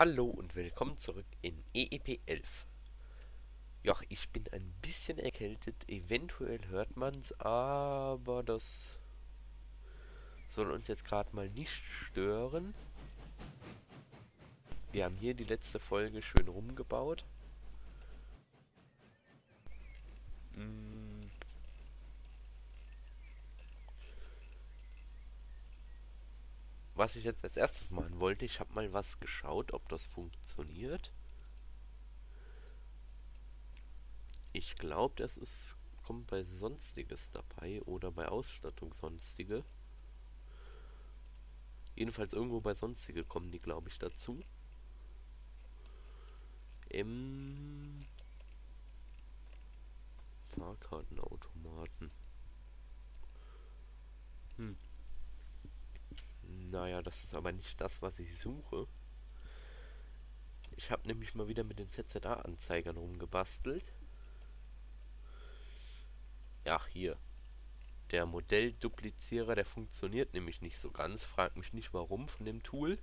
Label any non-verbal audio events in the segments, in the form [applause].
Hallo und willkommen zurück in EEP 11. Ja, ich bin ein bisschen erkältet, eventuell hört man's, aber das soll uns jetzt gerade mal nicht stören. Wir haben hier die letzte Folge schön rumgebaut. Hm. Was ich jetzt als erstes machen wollte, ich habe mal was geschaut, ob das funktioniert. Ich glaube, das ist kommt bei Sonstiges dabei oder bei Ausstattung Sonstige. Jedenfalls irgendwo bei Sonstige kommen die, glaube ich, dazu. Im Fahrkartenautomaten. Hm. Naja, das ist aber nicht das, was ich suche. Ich habe nämlich mal wieder mit den ZZA-Anzeigern rumgebastelt. Ja, hier. Der Modellduplizierer, der funktioniert nämlich nicht so ganz. Fragt mich nicht warum von dem Tool.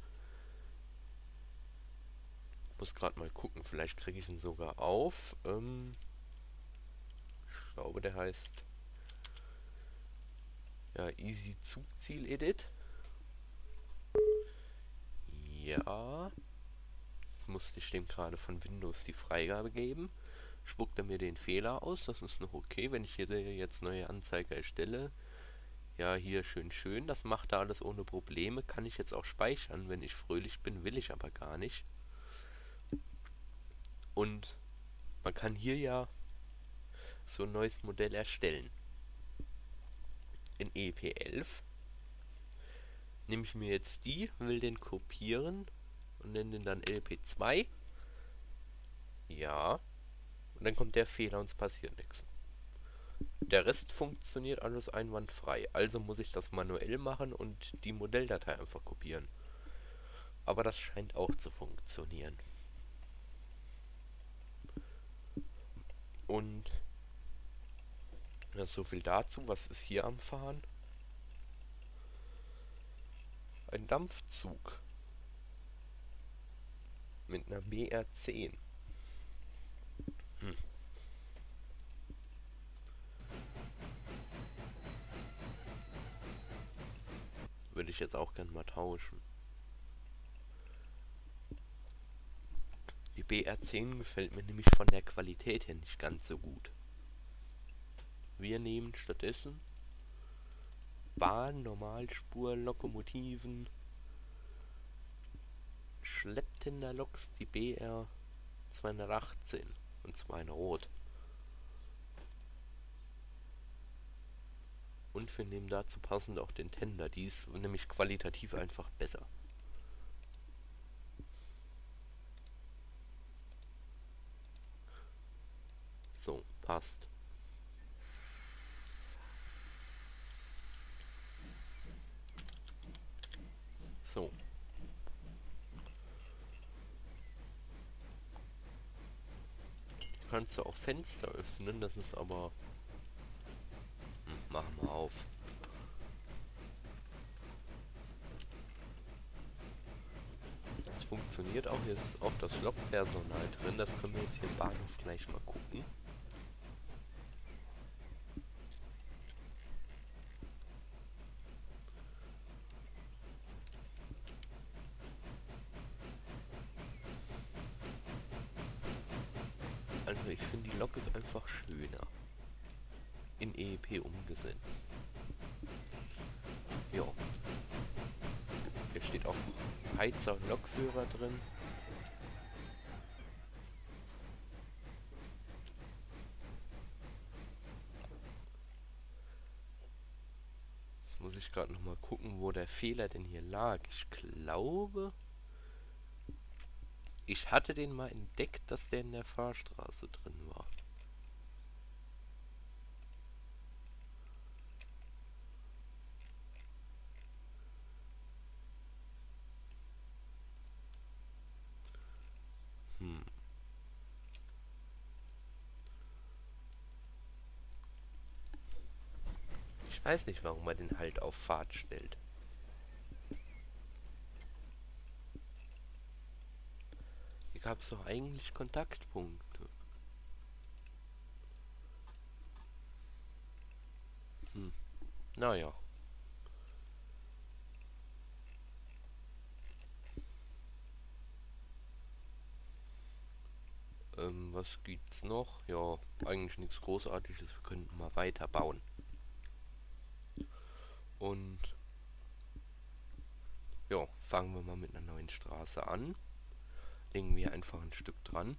Muss gerade mal gucken, vielleicht kriege ich ihn sogar auf. Ähm ich glaube, der heißt ja Easy Zugziel Edit. Ja. Jetzt musste ich dem gerade von Windows die Freigabe geben. Spuckt er mir den Fehler aus. Das ist noch okay, wenn ich hier jetzt neue Anzeige erstelle. Ja, hier schön, schön. Das macht er alles ohne Probleme. Kann ich jetzt auch speichern, wenn ich fröhlich bin. Will ich aber gar nicht. Und man kann hier ja so ein neues Modell erstellen. In EP11 nehme ich mir jetzt die, will den kopieren und nenne den dann LP2. Ja. Und dann kommt der Fehler und es passiert nichts. Der Rest funktioniert alles einwandfrei. Also muss ich das manuell machen und die Modelldatei einfach kopieren. Aber das scheint auch zu funktionieren. Und ja, so viel dazu. Was ist hier am Fahren? Ein Dampfzug. Mit einer BR10. Hm. Würde ich jetzt auch gern mal tauschen. Die BR10 gefällt mir nämlich von der Qualität her nicht ganz so gut. Wir nehmen stattdessen Bahn, Normalspur, Lokomotiven, Schlepptinderloks, die BR 218 und zwar in Rot. Und wir nehmen dazu passend auch den Tender, die ist nämlich qualitativ einfach besser. So, passt. So. Du kannst auch Fenster öffnen, das ist aber... Hm, mach mal auf. Das funktioniert auch, hier ist auch das Lokpersonal drin, das können wir jetzt hier im Bahnhof gleich mal gucken. Also ich finde die Lok ist einfach schöner. In EEP umgesetzt. Ja. Hier steht auch Heizer und Lokführer drin. Jetzt muss ich gerade noch mal gucken, wo der Fehler denn hier lag. Ich glaube... Ich hatte den mal entdeckt, dass der in der Fahrstraße drin war. Hm. Ich weiß nicht, warum man den halt auf Fahrt stellt. Gab es doch eigentlich Kontaktpunkte. Hm. Naja. Ähm, was gibt's noch? Ja, eigentlich nichts Großartiges. Wir könnten mal weiter bauen. Und ja, fangen wir mal mit einer neuen Straße an. Legen wir einfach ein Stück dran.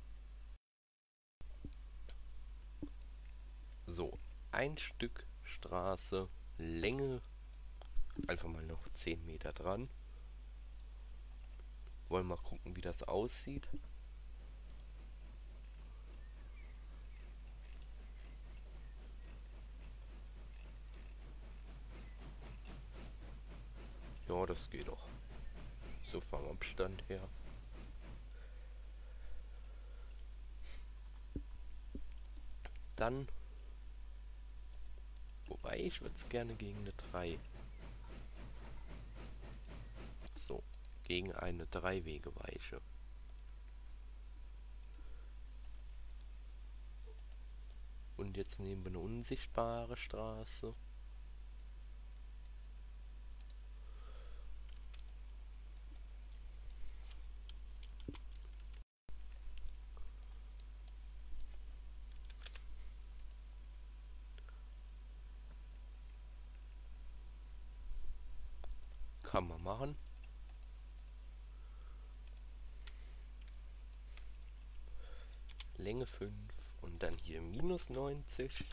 So, ein Stück Straße, Länge, einfach mal noch 10 Meter dran. Wollen mal gucken, wie das aussieht. Ja, das geht doch. So vom Abstand her. Dann. Wobei, ich würde es gerne gegen eine 3. So, gegen eine Dreiwegeweiche. Und jetzt nehmen wir eine unsichtbare Straße. Kann man machen. Länge 5 und dann hier minus 90.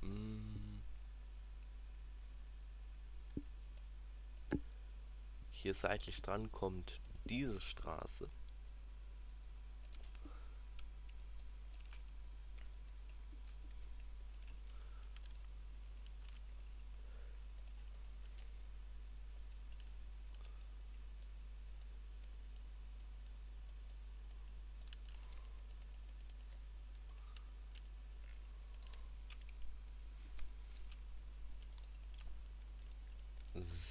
Hm. Hier seitlich dran kommt diese Straße.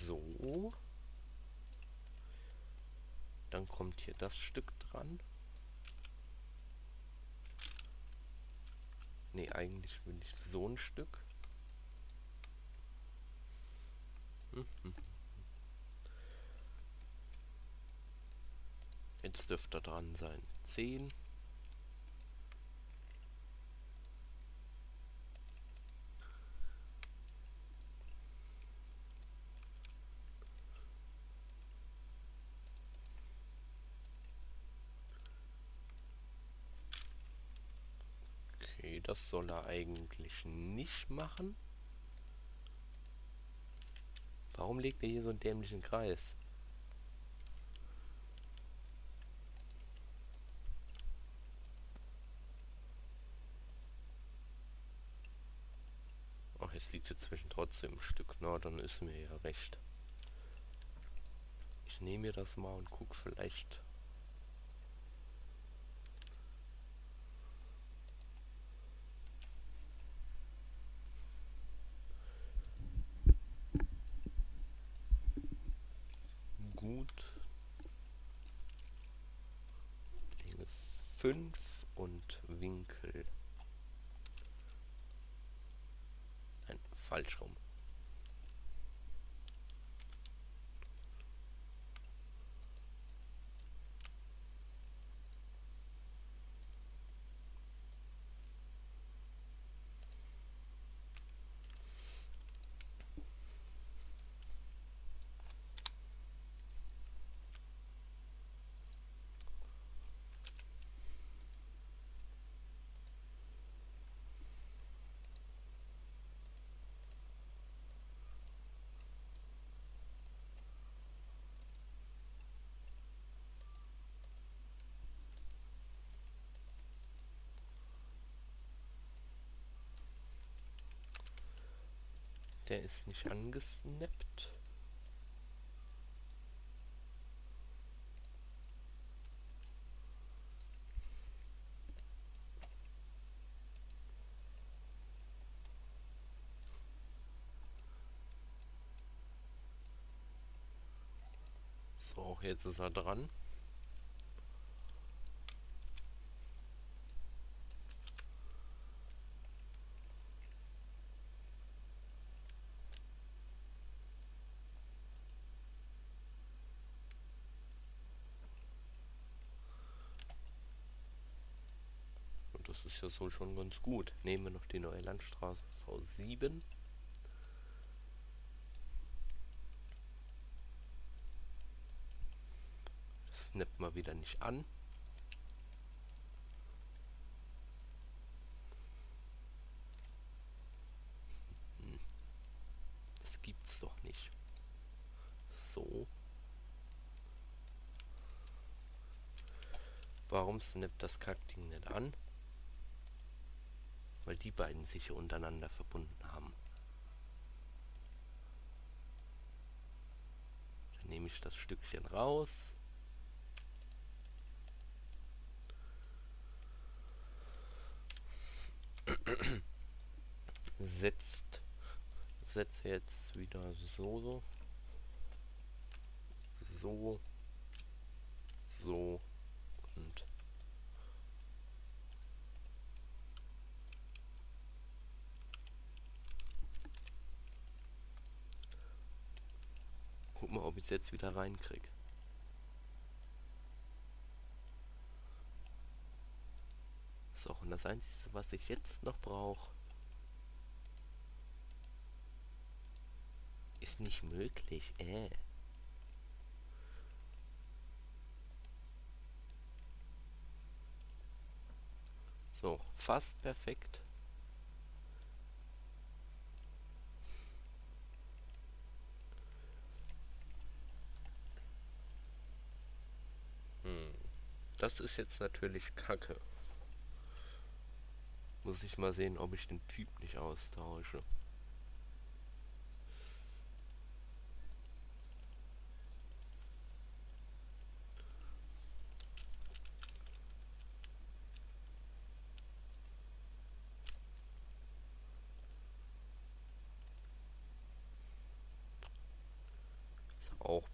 So. Dann kommt hier das Stück dran. Ne, eigentlich will ich so ein Stück. Jetzt dürfte dran sein. 10. das soll er eigentlich nicht machen. Warum legt er hier so einen dämlichen Kreis? Ach, jetzt liegt jetzt zwischen trotzdem ein Stück. Na, dann ist mir ja recht. Ich nehme mir das mal und guck vielleicht gut. Länge 5 und Winkel. Nein, falsch rum. Der ist nicht angesnappt. So, jetzt ist er dran. das ist ja so schon ganz gut. Nehmen wir noch die neue Landstraße V7. Snap mal wieder nicht an. Hm. Das gibt's doch nicht. So. Warum snappt das Kackding nicht an? Weil die beiden sich hier untereinander verbunden haben. Dann nehme ich das Stückchen raus. Setzt, setze jetzt wieder so, so, so und Guck mal, ob ich es jetzt wieder reinkriege. So, und das Einzige, was ich jetzt noch brauche, ist nicht möglich. Äh. So, fast perfekt. Das ist jetzt natürlich kacke. Muss ich mal sehen, ob ich den Typ nicht austausche. Ist auch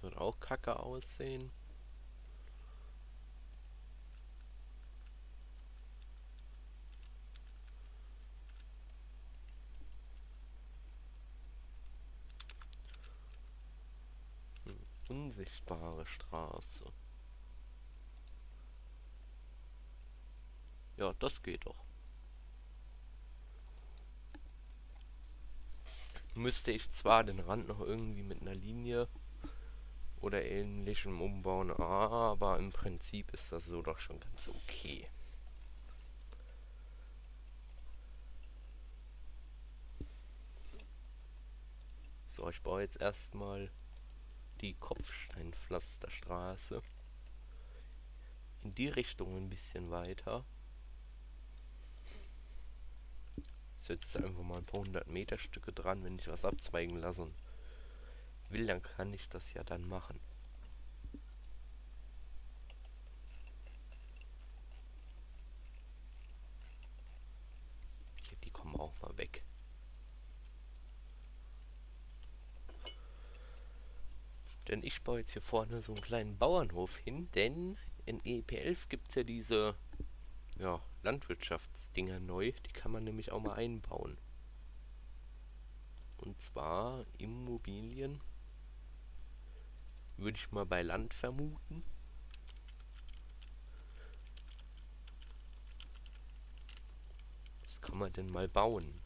Wird auch kacke aussehen. Unsichtbare Straße. Ja, das geht doch. Müsste ich zwar den Rand noch irgendwie mit einer Linie oder ähnlichem umbauen, aber im Prinzip ist das so doch schon ganz okay. So, ich baue jetzt erstmal die Kopfsteinpflasterstraße in die Richtung ein bisschen weiter. Setze einfach mal ein paar hundert Meter Stücke dran, wenn ich was abzweigen lasse will, dann kann ich das ja dann machen. Hier, die kommen auch mal weg. Denn ich baue jetzt hier vorne so einen kleinen Bauernhof hin, denn in EP11 gibt es ja diese ja, Landwirtschaftsdinger neu. Die kann man nämlich auch mal einbauen. Und zwar Immobilien würde ich mal bei Land vermuten. Was kann man denn mal bauen?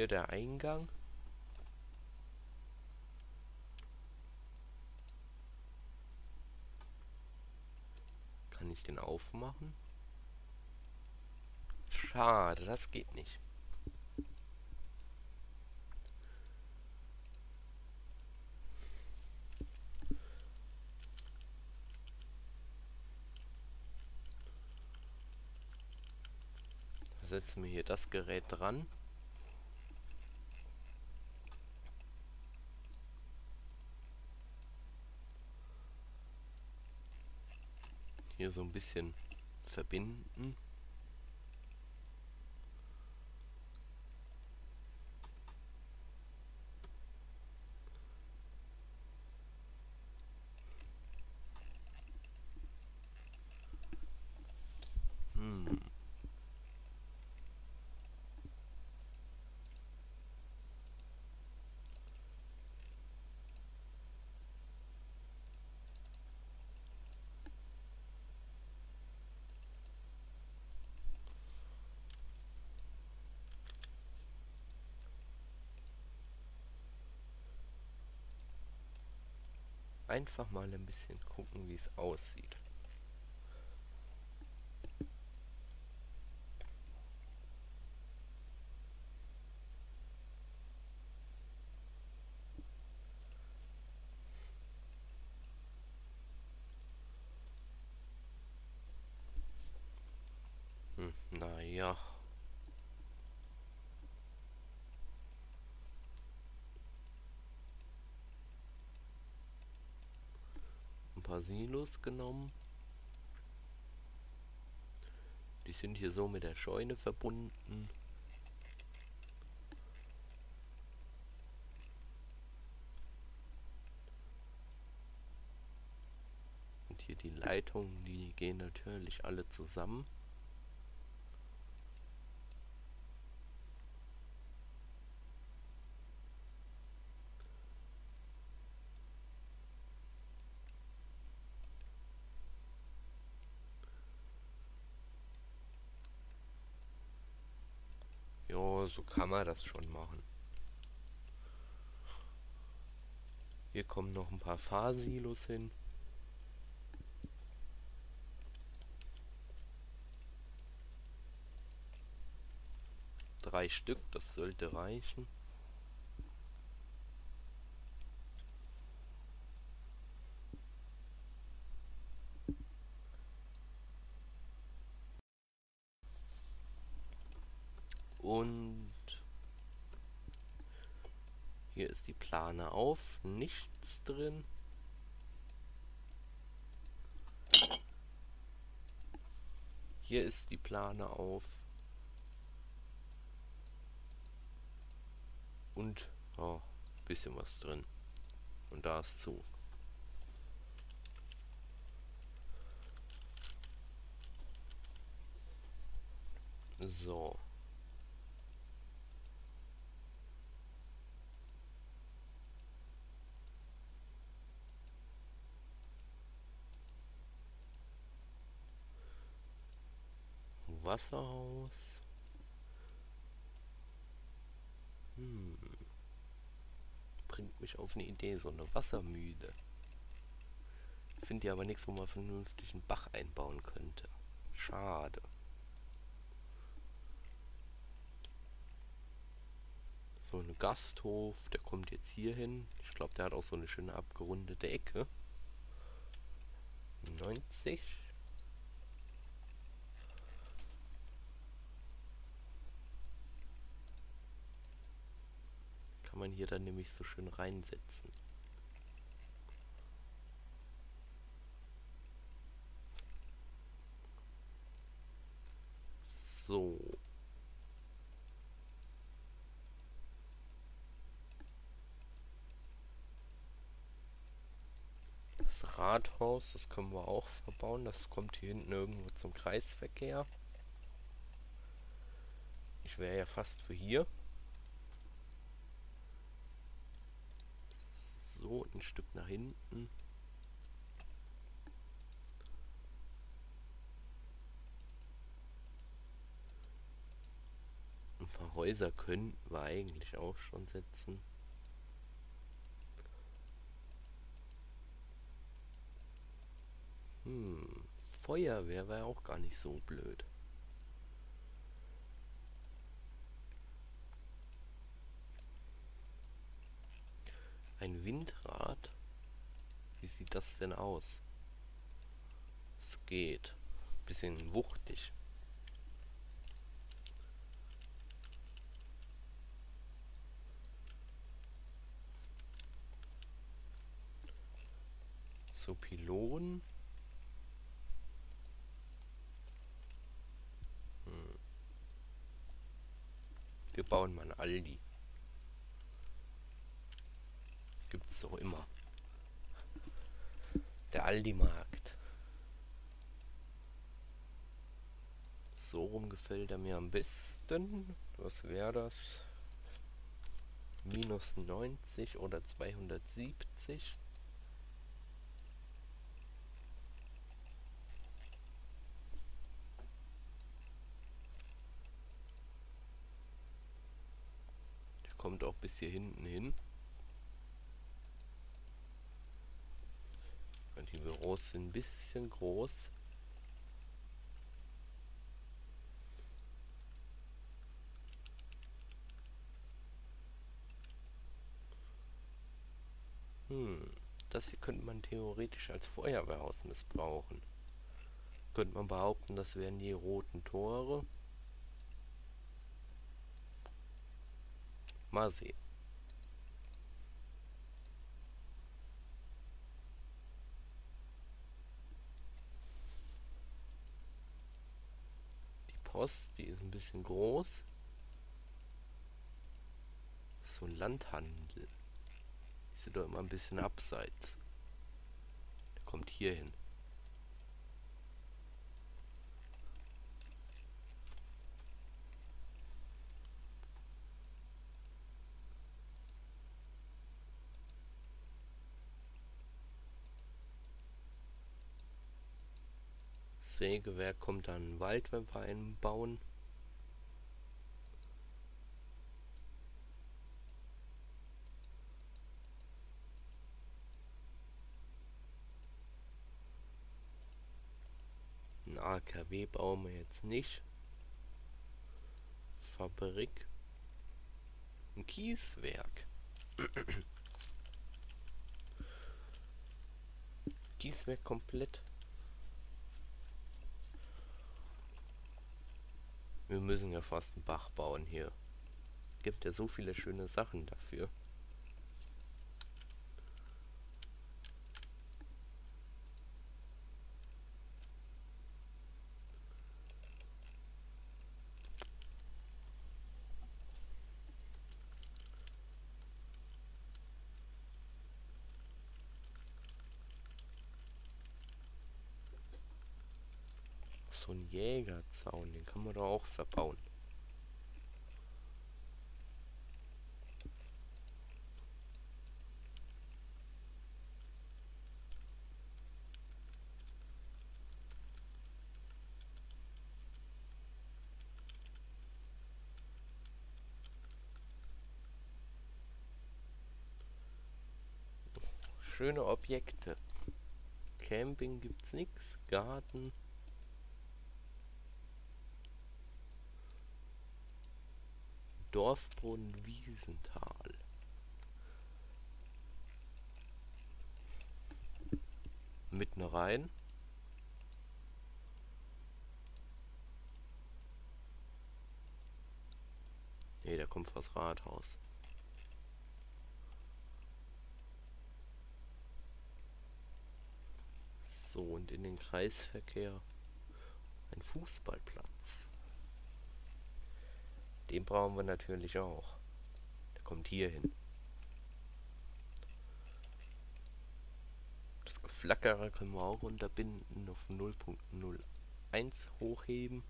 hier der Eingang. Kann ich den aufmachen? Schade, das geht nicht. setzen wir hier das Gerät dran. Hier so ein bisschen verbinden. Einfach mal ein bisschen gucken, wie es aussieht. Hm, naja. Silos genommen. Die sind hier so mit der Scheune verbunden. Und hier die Leitungen, die gehen natürlich alle zusammen. so kann man das schon machen. Hier kommen noch ein paar Fahrsilos hin. Drei Stück, das sollte reichen. Und hier ist die Plane auf, nichts drin. Hier ist die Plane auf. Und oh, bisschen was drin. Und da ist zu. So. Wasserhaus. Hm. Bringt mich auf eine Idee, so eine Wassermühle. Finde ja aber nichts, wo man vernünftig einen Bach einbauen könnte. Schade. So ein Gasthof, der kommt jetzt hier hin. Ich glaube, der hat auch so eine schöne abgerundete Ecke. 90. man hier dann nämlich so schön reinsetzen. So. Das Rathaus, das können wir auch verbauen. Das kommt hier hinten irgendwo zum Kreisverkehr. Ich wäre ja fast für hier. So ein Stück nach hinten. Ein paar Häuser könnten wir eigentlich auch schon setzen. Hm, Feuerwehr wäre auch gar nicht so blöd. Ein Windrad? Wie sieht das denn aus? Es geht. Bisschen wuchtig. So Pylonen. Hm. Wir bauen mal ein Aldi. Gibt's doch immer. Der Aldi-Markt. So rum gefällt er mir am besten. Was wäre das? Minus 90 oder 270? Der kommt auch bis hier hinten hin. Die Büros sind ein bisschen groß. Hm, das hier könnte man theoretisch als Feuerwehrhaus missbrauchen. Könnte man behaupten, das wären die roten Tore. Mal sehen. Post, die ist ein bisschen groß. So Landhandel sind doch immer ein bisschen abseits. Der kommt hier hin. Sägewerk kommt dann Wald, wenn wir einen bauen. AKW bauen wir jetzt nicht. Fabrik. Ein Kieswerk. [coughs] Kieswerk komplett. Wir müssen ja fast einen Bach bauen hier. Gibt ja so viele schöne Sachen dafür. so ein Jägerzaun, den kann man doch auch verbauen. Schöne Objekte. Camping gibt's nichts, Garten. Dorfbrunnen Wiesental. Mitten rein. Ne, da kommt was Rathaus. So, und in den Kreisverkehr ein Fußballplatz. Den brauchen wir natürlich auch. Der kommt hier hin. Das Geflackere können wir auch unterbinden auf 0.01 hochheben.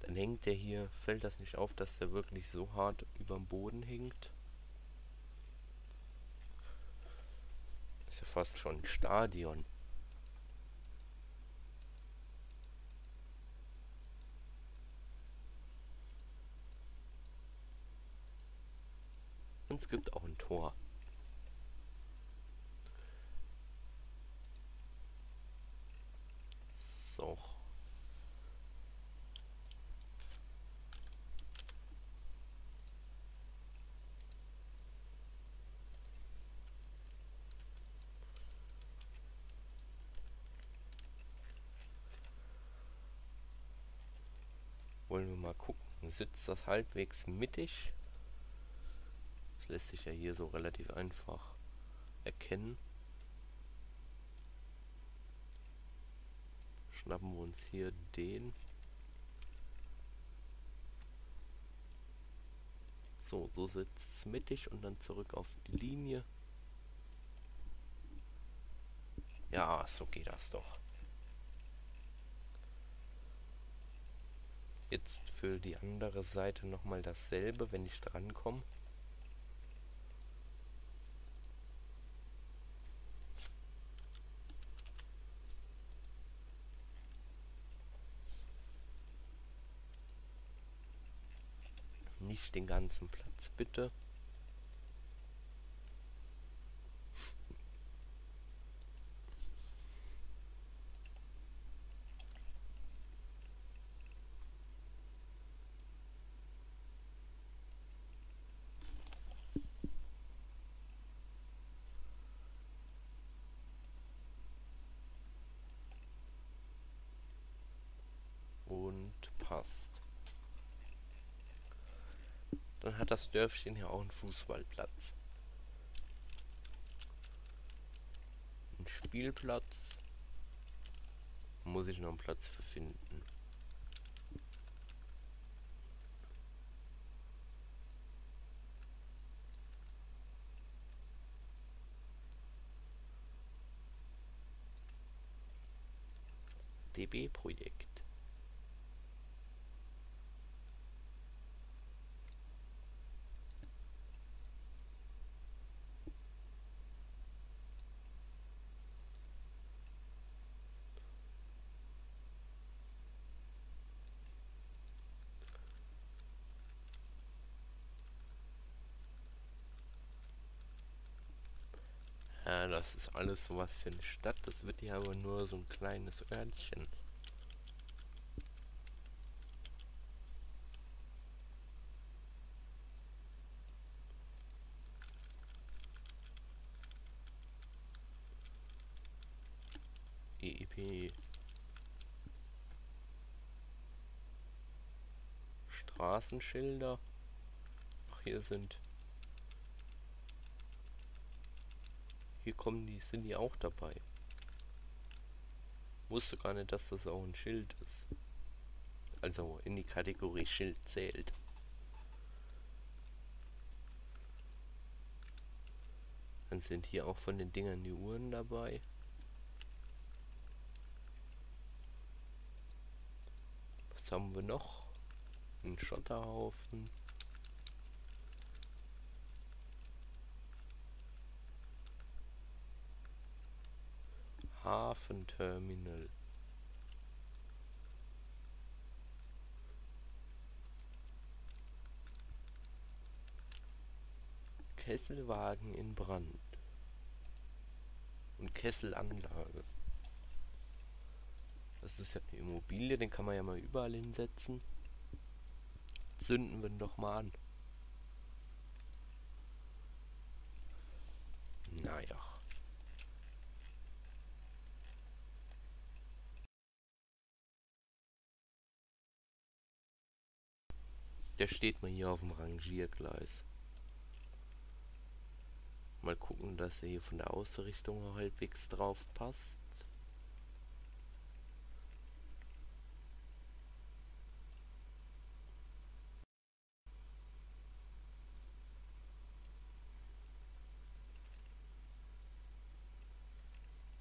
Dann hängt der hier, fällt das nicht auf, dass der wirklich so hart über dem Boden hängt. Ist ja fast schon ein Stadion. Und es gibt auch ein Tor. So. Wollen wir mal gucken. Sitzt das halbwegs mittig? Lässt sich ja hier so relativ einfach erkennen. Schnappen wir uns hier den. So, so sitzt es mittig und dann zurück auf die Linie. Ja, so geht das doch. Jetzt für die andere Seite nochmal dasselbe, wenn ich drankomme. Nicht den ganzen Platz, bitte. Und passt. Dann hat das Dörfchen hier auch einen Fußballplatz. Ein Spielplatz. Muss ich noch einen Platz für finden. DB-Projekt. Das ist alles sowas für eine Stadt. Das wird ja aber nur so ein kleines Örtchen. EEP. Straßenschilder. Ach, hier sind Hier kommen die, sind die auch dabei. Wusste gar nicht, dass das auch ein Schild ist. Also in die Kategorie Schild zählt. Dann sind hier auch von den Dingern die Uhren dabei. Was haben wir noch? Ein Schotterhaufen. Hafenterminal. Kesselwagen in Brand. Und Kesselanlage. Das ist ja eine Immobilie, den kann man ja mal überall hinsetzen. Zünden wir ihn doch mal an. Naja. Der steht mal hier auf dem Rangiergleis. Mal gucken, dass er hier von der Ausrichtung halbwegs drauf passt.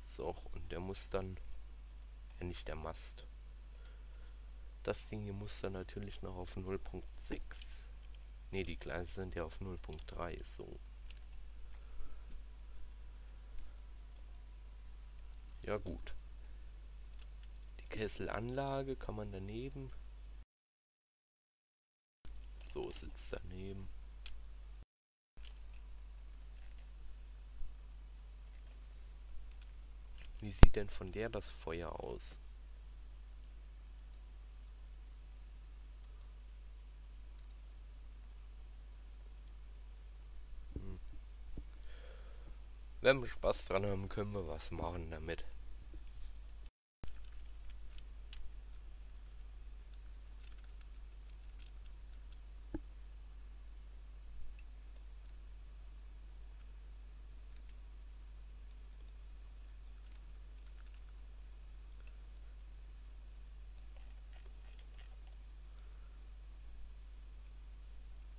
So, und der muss dann... Ja, nicht der Mast. Das Ding hier muss dann natürlich noch auf 0.6. Ne, die Gleise sind ja auf 0.3, so. Ja gut. Die Kesselanlage kann man daneben. So sitzt daneben. Wie sieht denn von der das Feuer aus? Wenn wir Spaß dran haben, können wir was machen damit.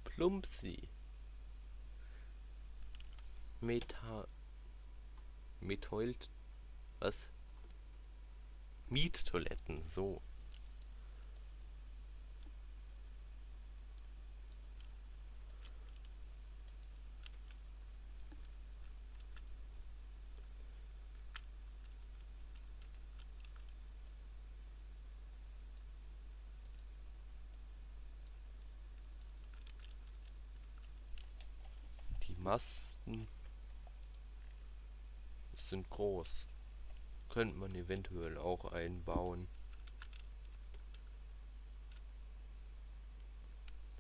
Plumpsi. Meta Metholt... Was? Miettoiletten, so. Masten sind groß. Könnte man eventuell auch einbauen.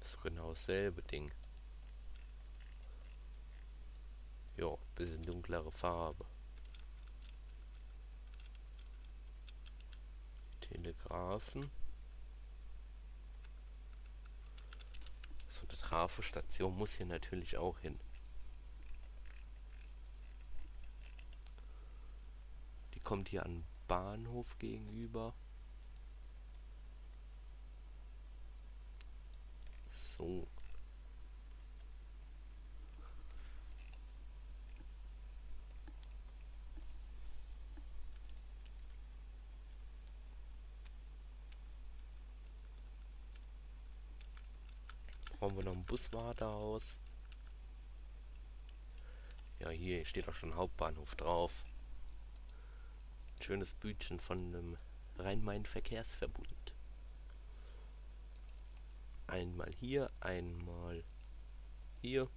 Das ist genau dasselbe Ding. Ja, bisschen dunklere Farbe. Telegrafen. So eine Trafostation muss hier natürlich auch hin. Kommt hier an Bahnhof gegenüber. So. Brauchen wir noch einen Buswartehaus? Ja, hier steht auch schon Hauptbahnhof drauf schönes Bütchen von dem Rhein-Main-Verkehrsverbund. Einmal hier, einmal hier.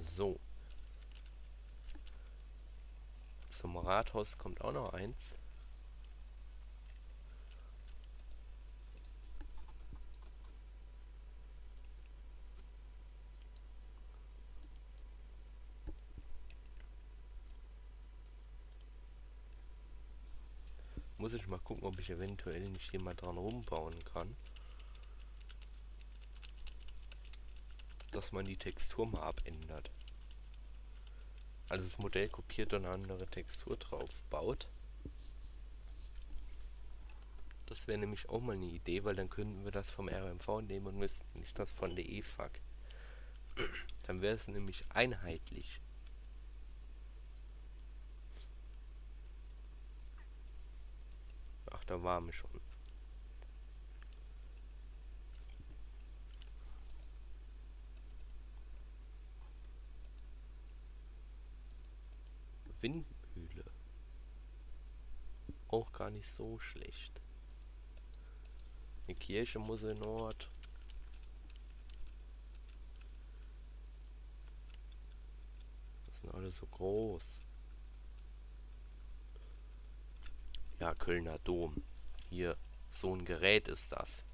So. Zum Rathaus kommt auch noch eins. Muss ich mal gucken, ob ich eventuell nicht hier mal dran rumbauen kann. Dass man die Textur mal abändert. Also das Modell kopiert und eine andere Textur drauf baut. Das wäre nämlich auch mal eine Idee, weil dann könnten wir das vom RMV nehmen und müssten nicht das von der EFAG. [clears throat] Dann wäre es nämlich einheitlich. Ach, da waren wir schon. Windmühle. Auch gar nicht so schlecht. Eine Kirche muss in Ort. Das sind alle so groß. Ja, Kölner Dom. Hier, so ein Gerät ist das.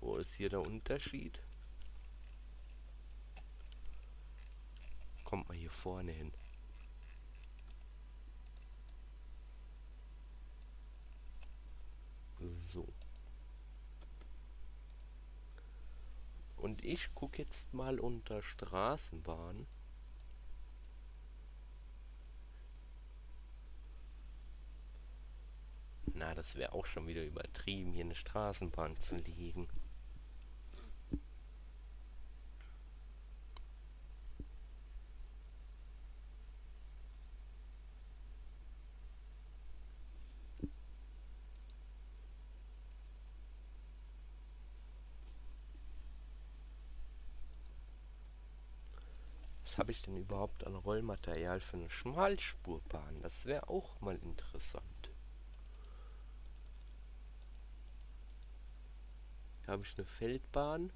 Wo ist hier der Unterschied? Kommt man hier vorne hin. So. Und ich gucke jetzt mal unter Straßenbahn. Na, das wäre auch schon wieder übertrieben, hier eine Straßenbahn zu legen. Habe ich denn überhaupt an Rollmaterial für eine Schmalspurbahn? Das wäre auch mal interessant. Habe ich eine Feldbahn.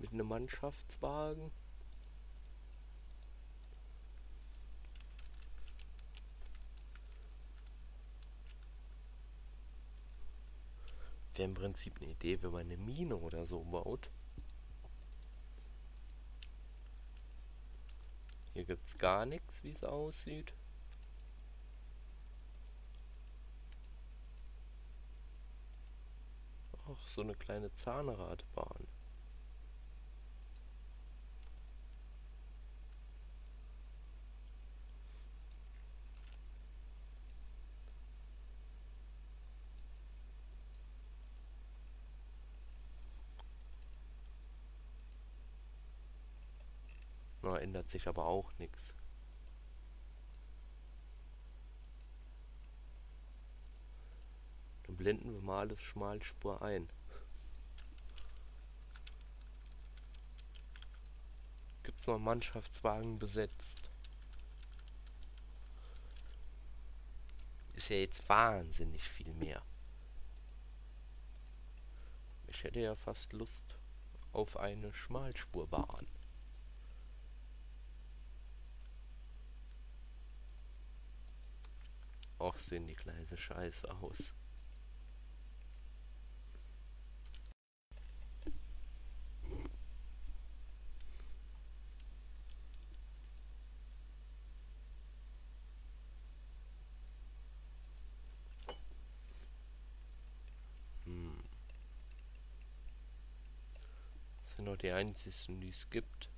Mit einem Mannschaftswagen. Wäre im Prinzip eine Idee, wenn man eine Mine oder so baut. Hier gibt es gar nichts, wie es aussieht. Ach, so eine kleine Zahnradbahn. Ändert sich aber auch nichts. Dann blenden wir mal alles Schmalspur ein. Gibt's noch Mannschaftswagen besetzt? Ist ja jetzt wahnsinnig viel mehr. Ich hätte ja fast Lust auf eine Schmalspurbahn. Och, sehen die Gleise scheiße aus. Hm. Das sind noch die einzigen, die es gibt.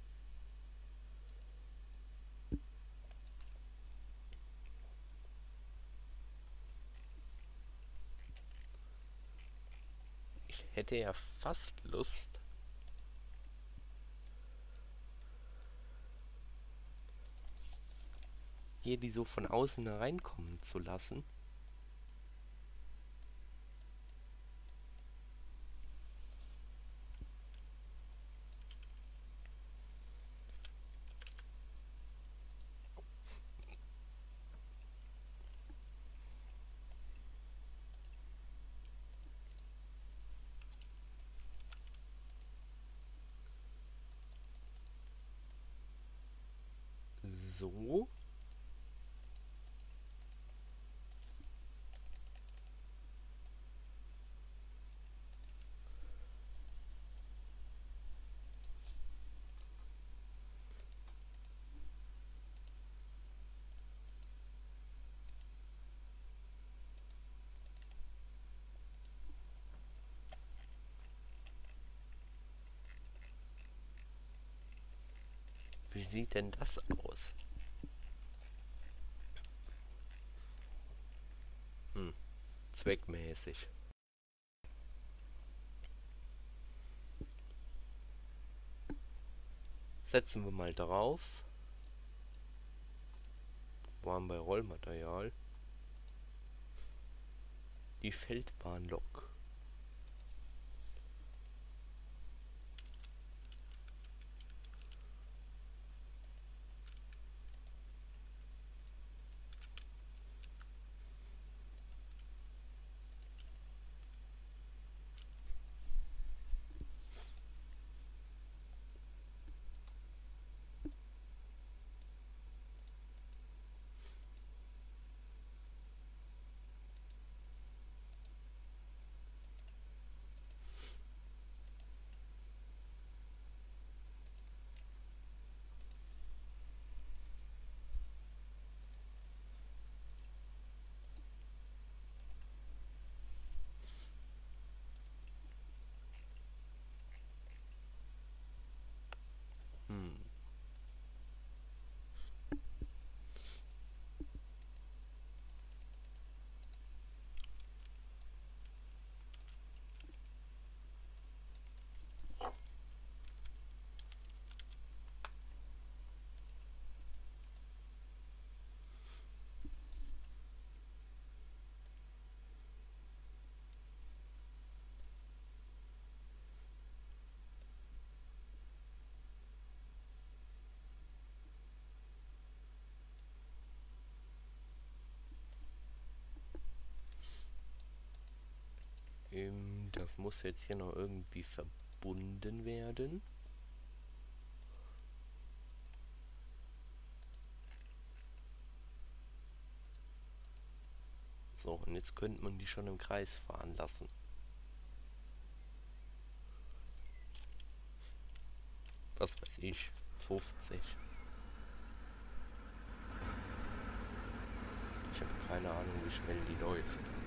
Hätte ja fast Lust. Hier die so von außen reinkommen zu lassen. So. Wie sieht denn das aus? Zweckmäßig. Setzen wir mal drauf. Waren bei Rollmaterial. Die Feldbahnlok. Ähm, das muss jetzt hier noch irgendwie verbunden werden. So, und jetzt könnte man die schon im Kreis fahren lassen. Was weiß ich, 50. Ich habe keine Ahnung, wie schnell die läuft.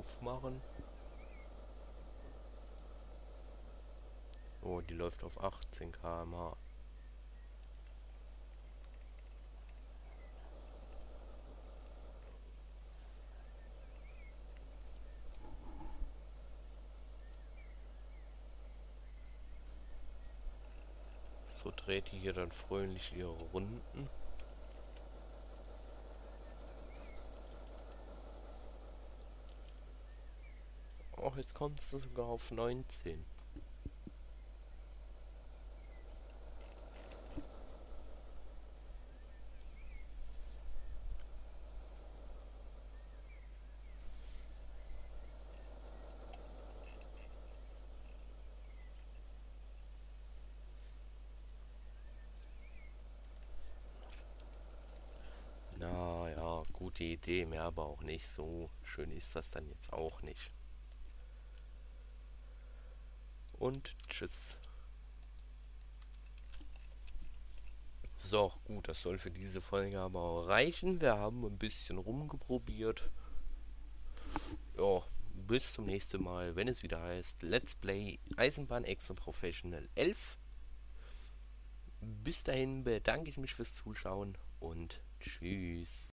Aufmachen. Oh, die läuft auf 18 km/h. So dreht die hier dann fröhlich ihre Runden. Jetzt kommt es sogar auf 19. Na ja, gute Idee, mehr aber auch nicht. So schön ist das dann jetzt auch nicht und tschüss. So, gut, das soll für diese Folge aber auch reichen. Wir haben ein bisschen rumgeprobiert. Ja, bis zum nächsten Mal, wenn es wieder heißt Let's Play Eisenbahn Extra Professional 11. Bis dahin bedanke ich mich fürs Zuschauen und tschüss.